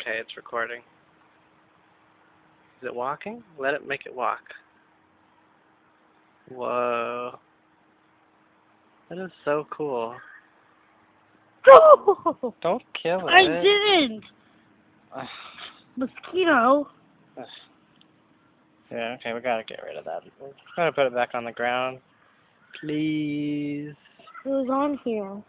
Okay, it's recording. Is it walking? Let it make it walk. Whoa. That is so cool. No! Don't kill it. I didn't! Mosquito. Yeah, okay, we gotta get rid of that. We're gonna put it back on the ground. Please. It was on here.